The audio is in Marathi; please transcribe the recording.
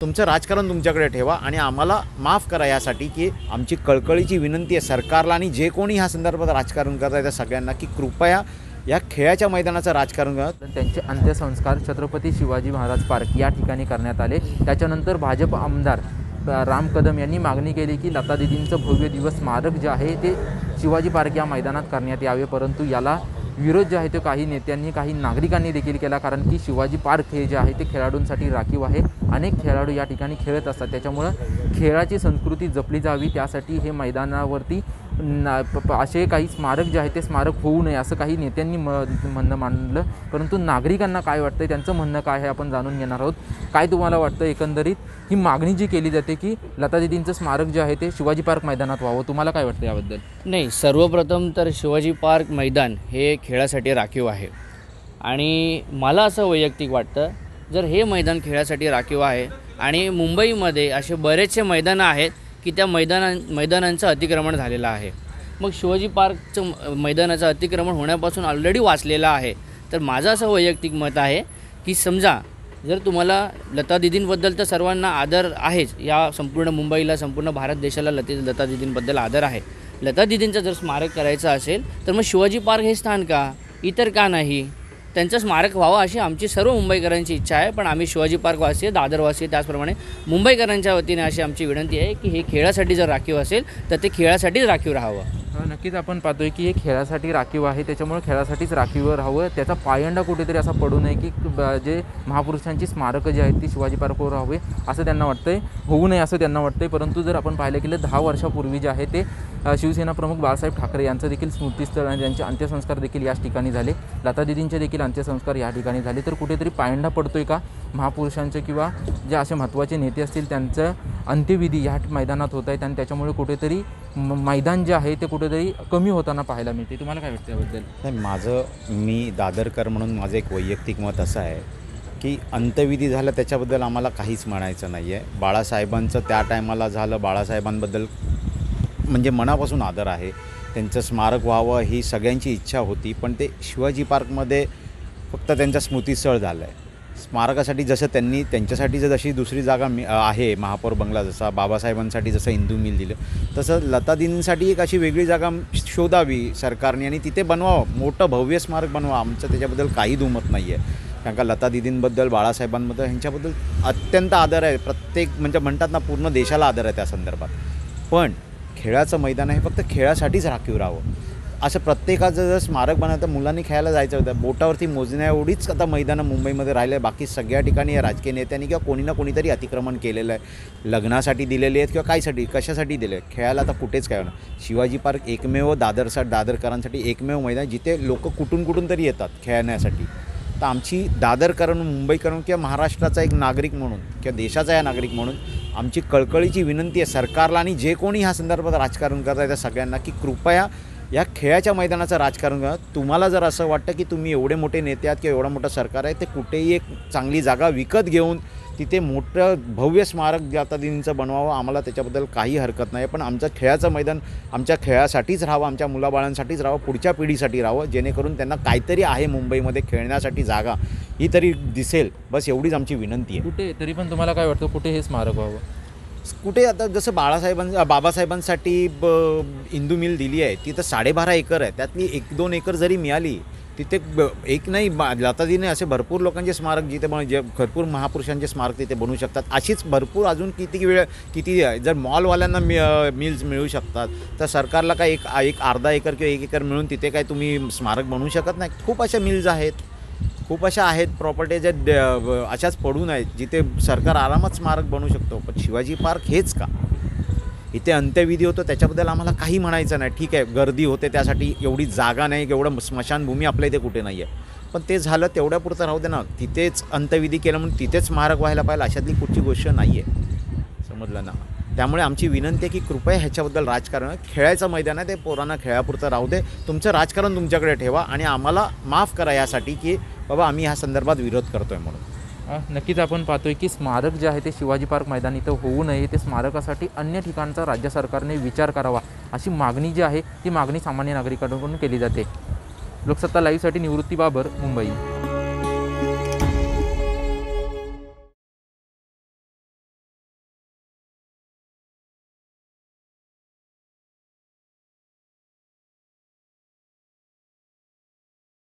तुमचं राजकारण तुमच्याकडे ठेवा आणि आम्हाला माफ करा यासाठी की आमची कळकळीची विनंती आहे सरकारला आणि जे कोणी ह्या संदर्भात राजकारण करत आहे त्या सगळ्यांना की कृपया या खेळाच्या मैदानाचं राजकारण करा. तर त्यांचे अंत्यसंस्कार छत्रपती शिवाजी महाराज पार्क या ठिकाणी करण्यात आले. त्याच्यानंतर भाजप आमदार राम कदम यांनी मागणी केली की लता दिदींचं भव्य दिवस स्मारक जे आहे ते शिवाजी पार्क या मैदानात करण्यात यावे परंतु याला विरोध जे आहे तो काही नेत्यांनी काही नागरिकांनी देखील केला. कारण की शिवाजी पार्क हे जे आहे ते खेळाडूंसाठी राखीव आहे. अनेक खेळाडू या ठिकाणी खेळत असतात. त्याच्यामुळं खेळाची संस्कृती जपली जावी. त्यासाठी हे मैदानावरती ना प- प- असे काही स्मारक जे आहे ते स्मारक होऊ नये असं काही नेत्यांनी म म्हणणं मांडलं. परंतु नागरिकांना काय वाटतं त्यांचं म्हणणं काय आहे आपण जाणून घेणार आहोत. काय तुम्हाला वाटतं एकंदरीत? ही मागणी जी केली जाते की लता दिदींचं स्मारक जे आहे ते शिवाजी पार्क मैदानात व्हावं. तुम्हाला काय वाटतं याबद्दल? नाही सर्वप्रथम तर शिवाजी पार्क मैदान हे खेळासाठी राखीव आहे. आणि मला असं वैयक्तिक वाटतं जर हे मैदान खेळासाठी राखीव आहे आणि मुंबईमध्ये असे बरेचसे मैदानं आहेत की त्या मैदाना मैदानांचं अतिक्रमण झालेलं आहे. मग शिवाजी पार्कचं मैदानाचं अतिक्रमण होण्यापासून ऑलरेडी वाचलेलं आहे. तर माझं असं वैयक्तिक मत आहे की समजा जर तुम्हाला लता दिदींबद्दल तर सर्वांना आदर आहेच. या संपूर्ण मुंबईला संपूर्ण भारत देशाला लते लता दिदींबद्दल आदर आहे. लता दिदींचं जर स्मारक करायचं असेल तर मग शिवाजी पार्क हे स्थान का? इतर का नाही? त्यांचं स्मारक व्हावं अशी आमची सर्व मुंबईकरांची इच्छा आहे. पण आम्ही शिवाजी पार्कवासी दादरवासी त्याचप्रमाणे मुंबईकरांच्या वतीने अशी आमची विनंती आहे की हे खेळासाठी जर राखीव असेल तर ते खेळासाठीच राखीव राहावं. नक्कीच आपण पाहतोय की हे खेळासाठी राखीव आहे. त्याच्यामुळे खेळासाठीच राखीव राहावं त्याचा पायंडा कुठेतरी असा पडू नये की ब- जे महापुरुषांची स्मारकं जी आहेत ती शिवाजी पार्कवर राहावे असं त्यांना वाटतंय. होऊ नये असं त्यांना वाटतंय. परंतु जर आपण पाहिलं गेलं दहा वर्षापूर्वी जे आहे ते शिवसेना प्रमुख बाळासाहेब ठाकरे यांचं देखील स्मृतीस्थळ आणि त्यांचे अंत्यसंस्कार देखील याच ठिकाणी झाले. लतादिदींचे देखील अंत्यसंस्कार या ठिकाणी झाले. तर कुठेतरी पायंडा पडतोय का? महापुरुषांचे किंवा जे असे महत्त्वाचे नेते असतील त्यांचं अंत्यविधी ह्या मैदानात होत आहेत आणि त्याच्यामुळे कुठेतरी म- मैदान जे आहे ते कुठेतरी कमी होताना पाहायला मिळते. तुम्हाला काय वाटतं याबद्दल? नाही माझं मी दादरकर म्हणून माझं एक वैयक्तिक मत असं आहे की अंत्यविधी झालं त्याच्याबद्दल आम्हाला काहीच म्हणायचं नाही आहे बाळासाहेबांचं त्या टायमाला झालं बाळासाहेबांबद्दल म्हणजे मनापासून आदर आहे. त्यांचं स्मारक व्हावं ही सगळ्यांची इच्छा होती पण ते शिवाजी पार्कमध्ये फक्त त्यांचा स्मृतीस्थळ झालं आहे स्मारकासाठी जसं त्यांनी त्यांच्यासाठी जर जशी दुसरी जागा मी आहे महापौर बंगला जसा बाबासाहेबांसाठी जसं हिंदू मिल दिलं तसं लतादींसाठी एक अशी वेगळी जागा शोधावी सरकारने आणि तिथे बनवावं मोठं भव्य स्मारक बनवा आमचं त्याच्याबद्दल काही दुमत नाही आहे कारण का लता दिदींबद्दल बाळासाहेबांबद्दल ह्यांच्याबद्दल अत्यंत आदर आहे. प्रत्येक म्हणजे म्हणतात ना पूर्ण देशाला आदर आहे त्या संदर्भात. पण खेळाचं मैदान हे फक्त खेळासाठीच राखीव राहावं. असं प्रत्येकाचं जर स्मारक बनवतं तर मुलांनी खेळायला जायचं होतं. बोटावरती मोजण्या एवढीच आता मैदानं मुंबईमध्ये राहिले आहे बाकी सगळ्या ठिकाणी या राजकीय नेत्यांनी किंवा कोणी ना कोणीतरी अतिक्रमण केलेलं आहे. लग्नासाठी दिलेली आहेत किंवा कायसाठी कशासाठी दिले खेळायला आता कुठेच काय होणार. शिवाजी पार्क एकमेव दादरसा दादरकरांसाठी एकमेव मैदान जिथे लोक कुठून कुठून तरी येतात खेळण्यासाठी. तर आमची दादरकरण मुंबईकरण किंवा महाराष्ट्राचा एक नागरिक म्हणून किंवा देशाचा या नागरिक म्हणून आमची कळकळीची विनंती आहे सरकारला आणि जे कोणी ह्या संदर्भात राजकारण करत आहे त्या सगळ्यांना की कृपया या खेळाच्या मैदानाचं राजकारण तुम्हाला जर असं वाटतं की तुम्ही एवढे मोठे नेते आहात किंवा एवढं मोठं सरकार आहे ते कुठेही एक चांगली जागा विकत घेऊन तिथे मोठं भव्य स्मारक जातादींचं बनवावं आम्हाला त्याच्याबद्दल काही हरकत नाही. पण आमचं खेळाचं मैदान आमच्या खेळासाठीच राहावं आमच्या मुलाबाळांसाठीच राहावं पुढच्या पिढीसाठी राहावं जेणेकरून त्यांना काहीतरी आहे मुंबईमध्ये खेळण्यासाठी जागा. ही तरी दिसेल. बस एवढीच आमची विनंती आहे. कुठे? तरी पण तुम्हाला काय वाटतं कुठे हे स्मारक व्हावं? कुठे आता जसं बाळासाहेबां बाबासाहेबांसाठी ब इंदू मिल दिली आहे ती तर साडेबारा एकर आहे. त्यातली एक दोन एकर जरी मिळाली तिथे ब एक नाही बा लतादीने असे भरपूर लोकांचे स्मारक जिथे बन जे भरपूर महापुरुषांचे स्मारक तिथे बनवू शकतात. अशीच भरपूर अजून किती वेळ किती आहे जर मॉलवाल्यांना मि मिल्स मिळू शकतात तर सरकारला काय एक एक अर्धा एकर किंवा एक एकर मिळून तिथे काय तुम्ही स्मारक बनवू शकत नाही? खूप अशा मिल्स आहेत. खूप अशा आहेत प्रॉपर्टी ज्या अशाच पडून आहेत जिथे सरकार आरामात स्मारक बनवू शकतो. पण शिवाजी पार्क हेच का? इथे अंत्यविधी होतो त्याच्याबद्दल आम्हाला काही म्हणायचं नाही. ठीक आहे गर्दी होते त्यासाठी एवढी जागा नाही एवढं स्मशानभूमी आपल्या इथे कुठे नाही आहे पण ते झालं तेवढ्यापुरतं राहू दे ना. तिथेच अंत्यविधी केलं म्हणून तिथेच स्मारक व्हायला पाहिजे अशातली कुठची गोष्ट नाही आहे समजलं ना. त्यामुळे आमची विनंती आहे की कृपया ह्याच्याबद्दल राजकारण खेळायचं मैदान आहे ते पोरांना खेळापुरतं राहू दे. तुमचं राजकारण तुमच्याकडे ठेवा आणि आम्हाला माफ करा यासाठी की बाबा आम्ही ह्या संदर्भात विरोध करतो आहे म्हणून नक्कीच आपण पाहतोय की स्मारक जे आहे ते शिवाजी पार्क मैदान इथं होऊ नये. ते स्मारकासाठी अन्य ठिकाणचा राज्य सरकारने विचार करावा अशी मागणी जी आहे ती मागणी सामान्य नागरिकांकडून केली जाते. लोकसत्ता लाईव्हसाठी निवृत्ती बाबर मुंबई.